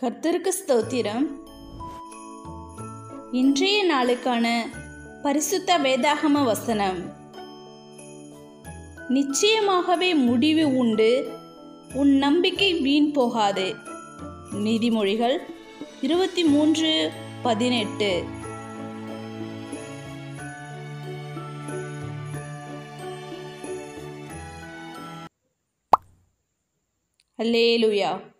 கர்த்தருக்கு ஸ்தோத்திரம். இன்றைய நாளுக்கான பரிசுத்த வேதாகம வசனம். நிச்சயமாகவே முடிவு உண்டு உன் நம்பிக்கை வீண் போகாது. நீதிமொழிகள் இருபத்தி மூன்று பதினெட்டு. அல்லேலுயா.